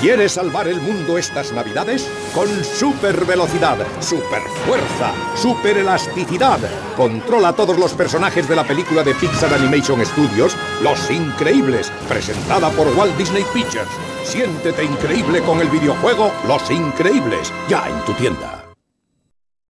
¿Quieres salvar el mundo estas navidades? Con super velocidad, super fuerza, super elasticidad. Controla todos los personajes de la película de Pixar Animation Studios, Los Increíbles, presentada por Walt Disney Pictures. Siéntete increíble con el videojuego Los Increíbles, ya en tu tienda.